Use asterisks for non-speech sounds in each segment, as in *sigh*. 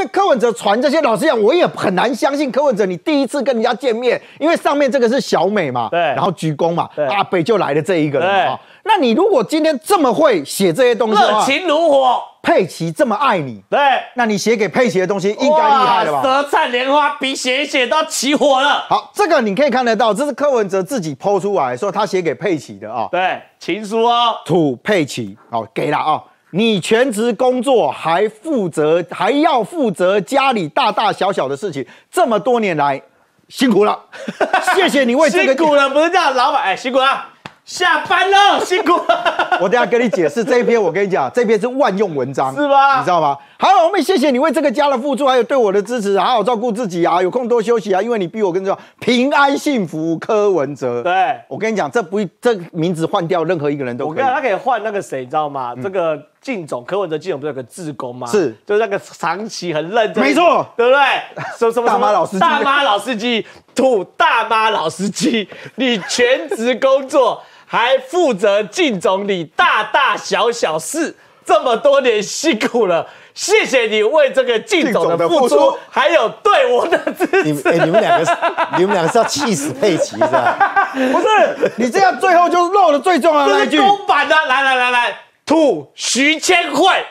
为柯文哲传这些，老实讲，我也很难相信柯文哲你第一次跟人家见面，因为上面这个是小美嘛，对。然后鞠躬嘛，阿北就来了这一个人对。啊。那你如果今天这么会写这些东西的话，热情如火，佩奇这么爱你，对，那你写给佩奇的东西应该厉害了吧？哇舌灿莲花，笔写一写都要起火了。好，这个你可以看得到，这是柯文哲自己剖出来说他写给佩奇的啊、对，情书哦，土佩奇，好、给了啊、你全职工作还负责还要负责家里大大小小的事情，这么多年来辛苦了，*laughs* 谢谢你为这个辛苦了，不是这样，老板，哎，辛苦了，下班了，*laughs* 辛苦了。我等下跟你解释这一篇，我跟你讲，这篇是万用文章，是吧你知道吗？好，我们谢谢你为这个家的付出，还有对我的支持，好好照顾自己啊，有空多休息啊，因为你逼我跟你说平安幸福，柯文哲。对，我跟你讲，这不这名字换掉，任何一个人都可以我跟你。讲，他可以换那个谁，你知道吗？这个靳总，柯文哲靳总不是有个志工吗？是就是那个长期很认真，没错对不对？什么什么大妈老司机大妈老司机，土大妈老司机，*laughs* 你全职工作还负责靳总理大大小小事，这么多年辛苦了。谢谢你为这个靳总的付出还有对我的支持。哎、你们两个是，*laughs* 你们两个是要气死佩奇是吧？*laughs* 不是你这样，最后就漏了最重要的那句。公版的，来来来来，吐徐千惠，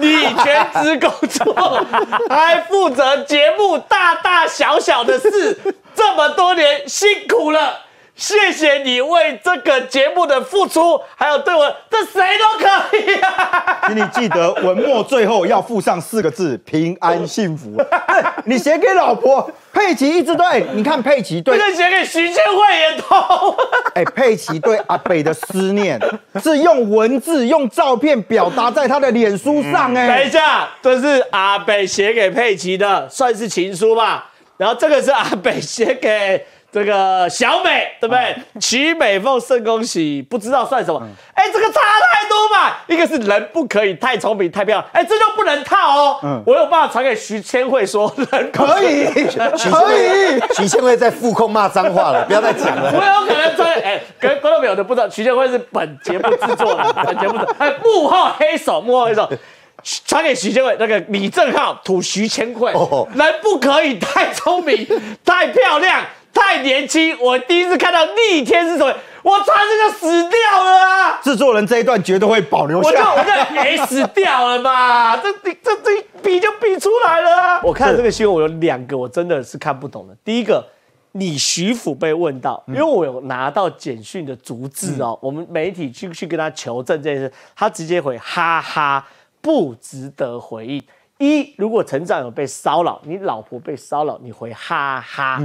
你全职工作，还负责节目大大小小的事，这么多年辛苦了。谢谢你为这个节目的付出，还有对我，这谁都可以啊！*laughs* 请你记得文末最后要附上四个字：平安幸福。*laughs* 哎你写给老婆佩奇，一直对、哎你看佩奇对这个写给徐建慧也通。*laughs* 哎、佩奇对阿北的思念是用文字、用照片表达在他的脸书上、哎等哎、一下，这是阿北写给佩奇的，算是情书吧。然后这个是阿北写给这个小美，对不对？曲美凤盛恭喜，不知道算什么？哎、这个差太多嘛！一个是人不可以太聪明太漂亮，哎、这就不能套哦。嗯我有办法传给徐千惠说，人可以，*laughs* 可以。徐千惠在副控骂脏话了，不要再讲了我。有可能传，哎、跟观众朋友都不知道，徐千惠是本节目制作人，本节目的哎幕后黑手，幕后黑手。传给徐千惠，那个李正浩吐徐千惠，哦人不可以太聪明、太漂亮、太年轻。我第一次看到逆天是什么，我差这就死掉了啊！制作人这一段绝对会保留我就下我就哎死掉了嘛，*laughs* 这这这这比就比出来了啊！我看这个新闻，我有两个我真的是看不懂的。第一个，你徐府被问到，因为我有拿到简讯的逐字哦，我们媒体去去跟他求证这件事，他直接回哈哈，不值得回应。一，如果成长有被骚扰，你老婆被骚扰，你回哈哈，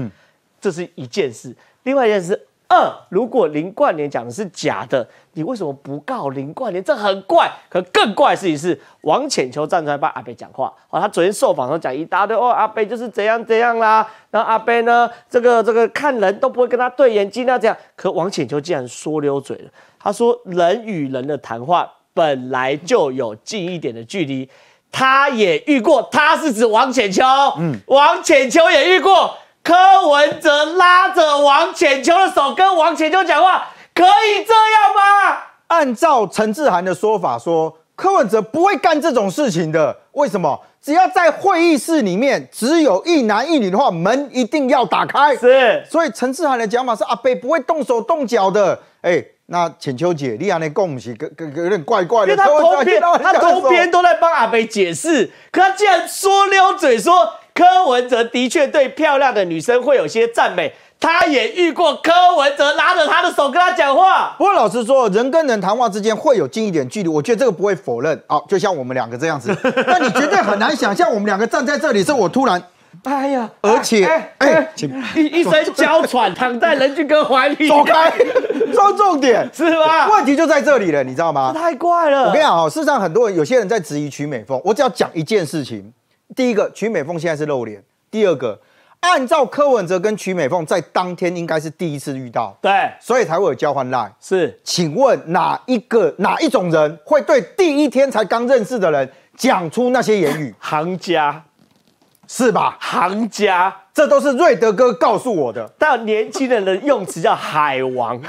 这是一件事。另外一件事，二，如果林冠年讲的是假的，你为什么不告林冠年？这很怪。可更怪的事情是，王浅秋站出来帮阿北讲话。哦，他昨天受访的时候讲一大堆，哦，阿北就是怎样怎样啦。然后阿北呢，这个这个看人都不会跟他对眼睛啊，这样。可王浅秋竟然说溜嘴了，他说人与人的谈话本来就有近一点的距离。他也遇过，他是指王浅秋，嗯，王浅秋也遇过。柯文哲拉着王浅秋的手跟王浅秋讲话，可以这样吗？按照陈志涵的说法说，柯文哲不会干这种事情的。为什么？只要在会议室里面只有一男一女的话，门一定要打开。是所以陈志涵的讲法是阿北不会动手动脚的。哎，那浅秋姐，你安尼讲不是跟跟有点怪怪的。因为他头篇他头篇都在帮阿北解释，可他竟然说溜嘴说柯文哲的确对漂亮的女生会有些赞美，他也遇过柯文哲拉着他的手跟他讲话。不过老实说，人跟人谈话之间会有近一点距离，我觉得这个不会否认。好，就像我们两个这样子，*laughs* 那你绝对很难想象我们两个站在这里，是我突然，哎呀，而且哎哎哎，请一一声娇喘，躺在任俊哥怀里，走开，说重点。*laughs* 是吧？问题就在这里了，你知道吗？太怪了。我跟你讲哦，事实上很多人有些人在质疑曲美凤，我只要讲一件事情。第一个，曲美凤现在是露脸；第二个，按照柯文哲跟曲美凤在当天应该是第一次遇到，对，所以才会有交换赖。是请问哪一个哪一种人会对第一天才刚认识的人讲出那些言语？行家，是吧？行家。这都是瑞德哥告诉我的。但年轻人的用词叫海王，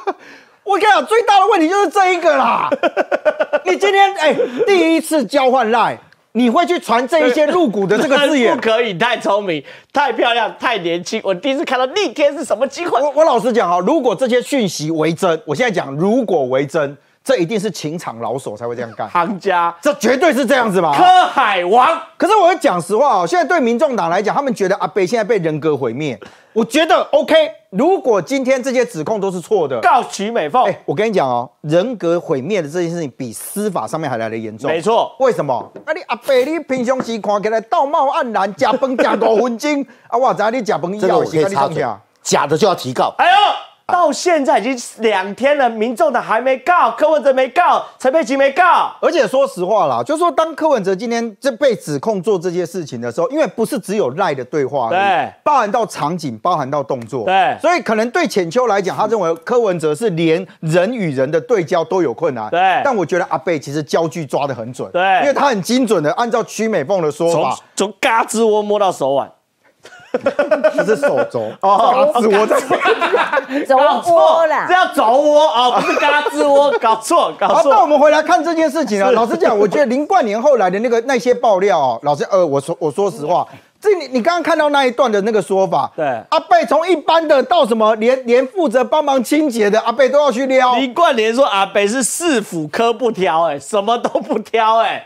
*laughs* 我跟你讲，最大的问题就是这一个啦。*laughs* 你今天哎、第一次交换赖，你会去传这一些入股的这个字眼 *laughs* 不？可以太聪明、太漂亮、太年轻。我第一次看到逆天是什么机会？我我老实讲哈，如果这些讯息为真，我现在讲如果为真，这一定是情场老手才会这样干，行家这绝对是这样子嘛。科海王，可是我要讲实话哦，现在对民众党来讲，他们觉得阿北现在被人格毁灭，我觉得 OK。如果今天这些指控都是错的，告曲美凤，哎，我跟你讲哦，人格毁灭的这件事情比司法上面还来得严重。没错为什么？啊，你阿北你平常时看起来道貌岸然，假崩假五分钟，啊，我知道你假崩这个我可以插嘴假的就要提告。哎呦，到现在已经两天了，民众的还没告，柯文哲没告，陈佩琪没告。而且说实话啦，就是说当柯文哲今天这被指控做这些事情的时候，因为不是只有赖的对话而已，对。包含到场景，包含到动作，对。所以可能对浅秋来讲，他认为柯文哲是连人与人的对焦都有困难，对。但我觉得阿贝其实焦距抓得很准，对。因为他很精准的按照曲美凤的说从法，从嘎吱窝摸到手腕，这 *laughs* 是手肘。哦，自我在走搞错窝啦。这。叫肘窝。啊，不是嘎吱窝，*laughs* 搞错，搞错，那我错。们回来看这件事情啊。老实讲，我觉得林冠年后来的那个那些爆料哦，老实呃，我说我说实话，这你你刚刚看到那一段的那个说法，对。阿贝从一般的到什么，连连负责帮忙清洁的阿贝都要去撩，林冠联说阿北是市府科不挑，哎，什么都不挑，哎，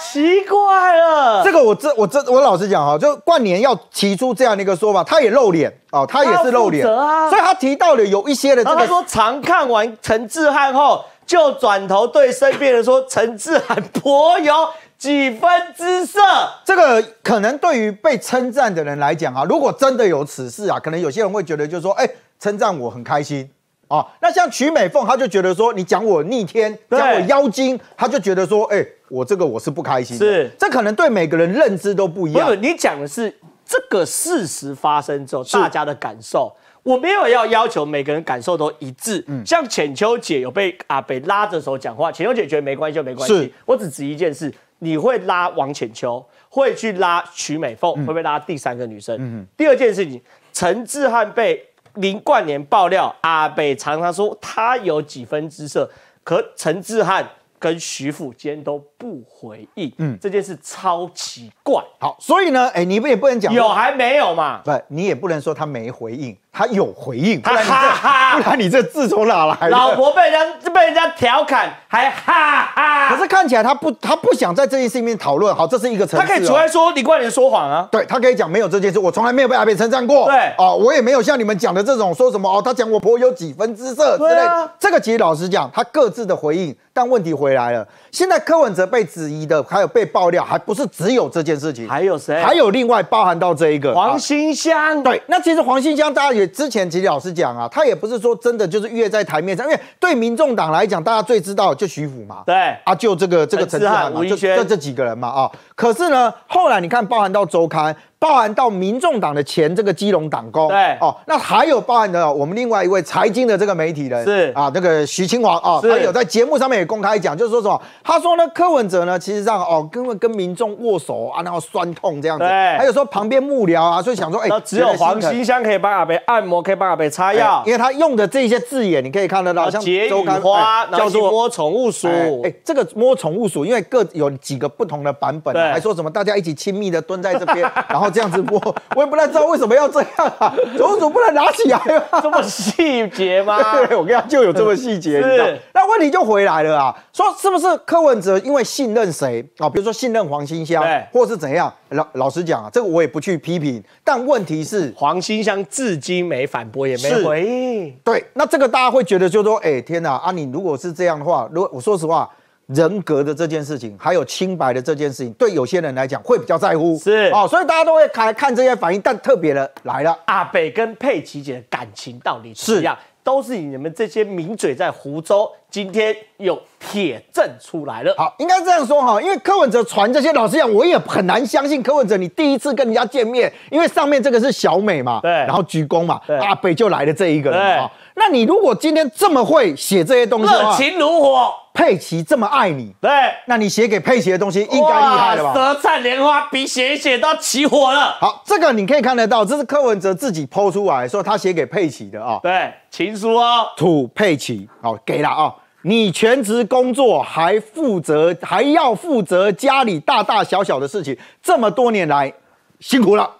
奇怪了。这个我这我这我老实讲哈，就冠年要提出这样的一个说法，他也露脸哦，他也是露脸，啊所以他提到了有一些的這個然后他说，常看完陈志汉后，就转头对身边人说：“陈志汉颇有几分姿色。这个可能对于被称赞的人来讲啊，如果真的有此事啊，可能有些人会觉得就是说，哎，称赞我很开心。哦，那像曲美凤，她就觉得说你讲我逆天，对讲我妖精，她就觉得说，哎、我这个我是不开心的。是这可能对每个人认知都不一样不是，。你讲的是这个事实发生之后大家的感受。我没有要要求每个人感受都一致。嗯像浅秋姐有被阿北拉着手讲话，浅秋姐觉得没关系就没关系。我只指一件事：你会拉王浅秋，会去拉曲美凤，嗯会不会拉第三个女生？第二件事情，陈志汉被林冠年爆料，阿北常常说他有几分姿色，可陈志汉跟徐福今天都不回应，嗯，这件事超奇怪。好，所以呢，哎、你不也不能讲有还没有嘛？对，你也不能说他没回应，他有回应，不他然你哈哈这不然你这字从哪来的？老婆被人家被人家调侃，还哈哈。可是看起来他不，他不想在这件事情面讨论。好，这是一个层次、哦。他可以出来说李冠霖说谎啊。对他可以讲没有这件事，我从来没有被阿北称赞过。对哦，我也没有像你们讲的这种说什么哦，他讲我婆有几分姿色之类这个其实老实讲，他各自的回应，但问题回来了，现在柯文哲被质疑的，还有被爆料，还不是只有这件事情，还有谁？还有另外包含到这一个黄啊馨香。对，那其实黄新香，大家也之前其实老实讲啊，他也不是说真的就是跃在台面上，因为对民众党来讲，大家最知道就徐福嘛，对啊，就这个这个陈志汉嘛，就吴怡轩这这几个人嘛啊。可是呢，后来你看，包含到周刊，包含到民众党的前这个基隆党工，对。哦，那还有包含的我们另外一位财经的这个媒体人是。啊，这个徐清华啊，是。他有在节目上面也公开讲，就是说什么，他说呢，柯文哲呢，其实上哦，跟跟民众握手啊，然后酸痛这样子，对。还有说旁边幕僚啊，所以想说，哎、那只有黄觉得心疼。馨香可以帮阿北按摩，可以帮阿北擦药。哎，因为他用的这些字眼，你可以看得到，像解周刊花，哎叫做。摸宠物鼠。哎，哎这个摸宠物鼠，因为各有几个不同的版本、还说什么大家一起亲密的蹲在这边，*laughs* 然后这样子播，*laughs* 我也不太知道为什么要这样啊。*laughs* 总总不能拿起来吧？这么细节吗？*laughs* 对，我跟他就有这么细节，是你知道？那问题就回来了啊，说是不是柯文哲因为信任谁啊？比如说信任黄馨香对，或是怎样？老老实讲啊，这个我也不去批评，但问题是，黄馨香至今没反驳，也没回应。对，那这个大家会觉得就是说，哎、天哪啊！你如果是这样的话，如果我说实话，人格的这件事情，还有清白的这件事情，对有些人来讲会比较在乎，是哦，所以大家都会看看这些反应，但特别的来了。阿北跟佩奇姐的感情到底怎么样？都是你们这些名嘴在湖州，今天有铁证出来了。好，应该这样说哈，因为柯文哲传这些，老实讲，我也很难相信柯文哲你第一次跟人家见面，因为上面这个是小美嘛，对然后鞠躬嘛，阿北就来了这一个人对嘛。哦那你如果今天这么会写这些东西热情如火，佩奇这么爱你，对，那你写给佩奇的东西应该厉害了吧？哇舌灿莲花，笔写一写都起火了。好，这个你可以看得到，这是柯文哲自己剖出来说他写给佩奇的啊、对，情书哦，土佩奇，好、给了啊、你全职工作还负责还要负责家里大大小小的事情，这么多年来辛苦了，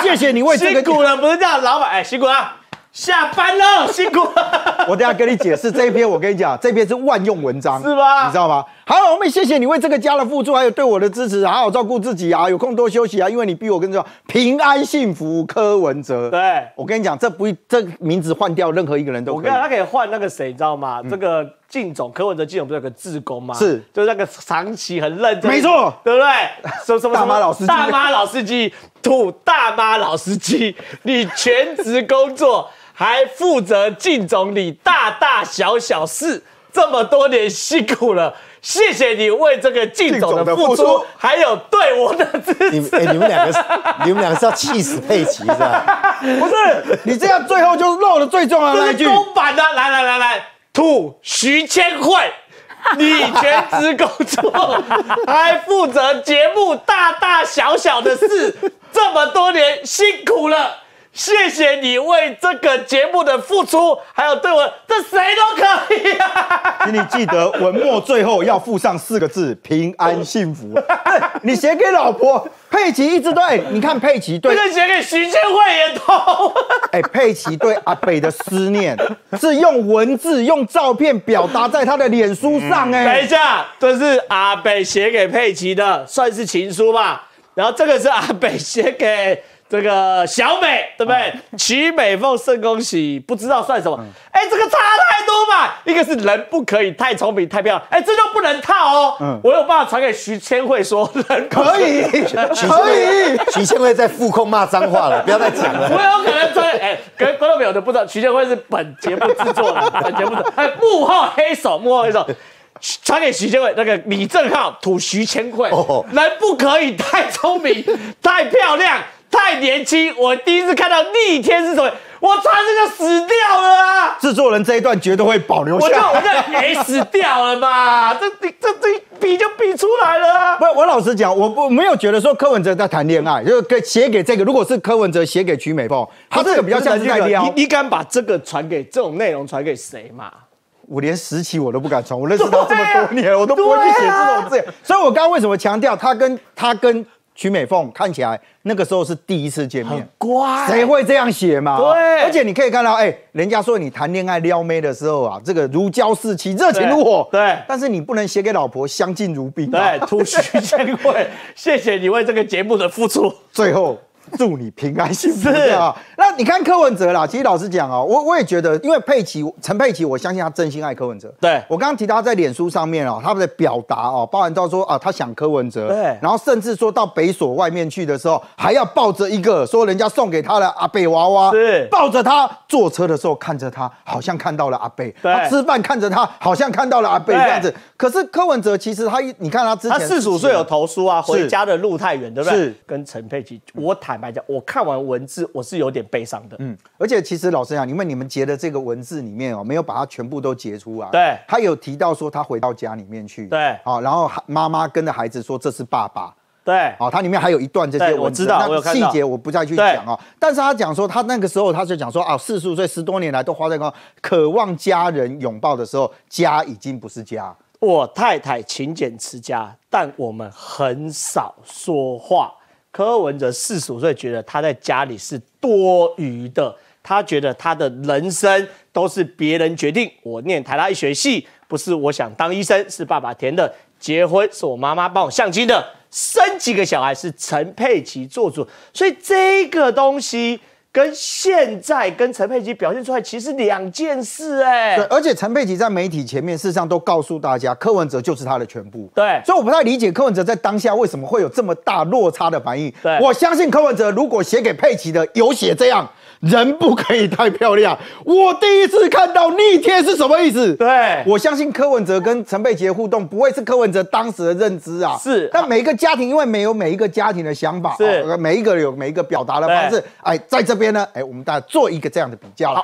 谢谢你为这个辛苦了，不是这样，老板，哎，辛苦了，下班了，辛苦了。*laughs* 我等下跟你解释这一篇，我跟你讲，这篇是万用文章，是吧你知道吗？好，我们谢谢你为这个家的付出，还有对我的支持，好好照顾自己啊，有空多休息啊，因为你逼我跟着平安幸福柯文哲。对我跟你讲，这不这名字换掉任何一个人都可以我跟。他可以换那个谁，你知道吗？这个靳总，柯文哲靳总不是有个志工吗？是就是那个长期很认真，没错对不对？什么什么大妈老司机大妈老司机，土大妈老司机，你全职工作还负责靳总理大大小小事，这么多年辛苦了。谢谢你为这个靳总的付出还有对我的支持。你哎、你们两个是，你们两个是要气死佩奇是吧？*laughs* 不是你这样，最后就漏了最重要的那句是。公版的，来来来来，吐徐千惠，你全职工作，还负责节目大大小小的事，这么多年辛苦了。谢谢你为这个节目的付出，还有对我，这谁都可以啊！请你记得文末最后要附上四个字：平安幸福。哎 *laughs* 你写给老婆佩奇一直都哎，你看佩奇对这个写给徐建慧也通。哎，佩奇对阿北的思念是用文字、用照片表达在他的脸书上等哎一。下，这是阿北写给佩奇的，算是情书吧。然后这个是阿北写给这个小美，对不对？曲美凤甚恭喜，不知道算什么？哎、这个差太多嘛？一个是人不可以太聪明、太漂亮，哎，这就不能套哦。嗯我有办法传给徐千惠说，人 *laughs* 可以，可以。徐千惠在副控骂脏话了，不要再讲了 *laughs* 我。有可能传给哎，各位观众朋友都不知道，徐千惠是本节目制作人，*laughs* 本节目的哎幕后黑手，幕后黑手。传给徐千惠，那个李正浩吐徐千惠，哦人不可以太聪明、太漂亮、太年轻。我第一次看到逆天是什么，我传这就死掉了啊！制作人这一段绝对会保留我就下来。我就哎死掉了嘛，这这这这比就比出来了啊！不，我老实讲，我不没有觉得说柯文哲在谈恋爱，就是给写给这个，如果是柯文哲写给曲美凤，他这个比较像是在撩你。你敢把这个传给这种内容传给谁嘛？我连十期我都不敢传，我认识他这么多年，我都不会去写这种字。所以我刚刚为什么强调他跟他跟曲美凤看起来那个时候是第一次见面，乖谁会这样写嘛？对而且你可以看到，哎、人家说你谈恋爱撩妹的时候啊，这个如胶似漆，热情如火。对对但是你不能写给老婆相敬如宾、啊。对，吐徐千惠，谢谢你为这个节目的付出。最后祝你平安幸福是。啊！那你看柯文哲啦，其实老实讲哦，我我也觉得，因为佩奇陈佩奇，我相信他真心爱柯文哲。对。我刚刚提到他在脸书上面哦，他们的表达哦，包含到说啊，他想柯文哲，对。然后甚至说到北所外面去的时候，还要抱着一个说人家送给他的阿北娃娃，是。抱着他坐车的时候看着他，好像看到了阿北；对。他吃饭看着他，好像看到了阿北对。这样子。可是柯文哲其实他一，你看他之前他四十五岁有投书啊，回家的路太远，对不对？是。跟陈佩奇，我坦白讲，我看完文字，我是有点悲伤的。嗯，而且其实老实讲，因为你们截的这个文字里面哦，没有把它全部都截出来。对他有提到说他回到家里面去，对好、然后妈妈跟着孩子说这是爸爸。对，哦、它里面还有一段这些文字，我知道那细节我不再去讲哦。但是他讲说，他那个时候他就讲说啊，四十五岁十多年来都花在光渴望家人拥抱的时候，家已经不是家。我太太勤俭持家，但我们很少说话。柯文哲四十五岁，觉得他在家里是多余的，他觉得他的人生都是别人决定。我念台大医学系，不是我想当医生，是爸爸填的；结婚是我妈妈帮我相亲的；生几个小孩是陈佩琪做主，所以这个东西。跟现在跟陈佩琪表现出来其实两件事哎、对，而且陈佩琪在媒体前面事实上都告诉大家，柯文哲就是他的全部。对所以我不太理解柯文哲在当下为什么会有这么大落差的反应。对我相信柯文哲如果写给佩琪的有写这样，人不可以太漂亮。我第一次看到逆天是什么意思？对我相信柯文哲跟陈佩琪的互动不会是柯文哲当时的认知啊。是但每一个家庭因为没有每一个家庭的想法，是哦每一个有每一个表达的方式。哎，在这边呢，哎，我们大家做一个这样的比较了。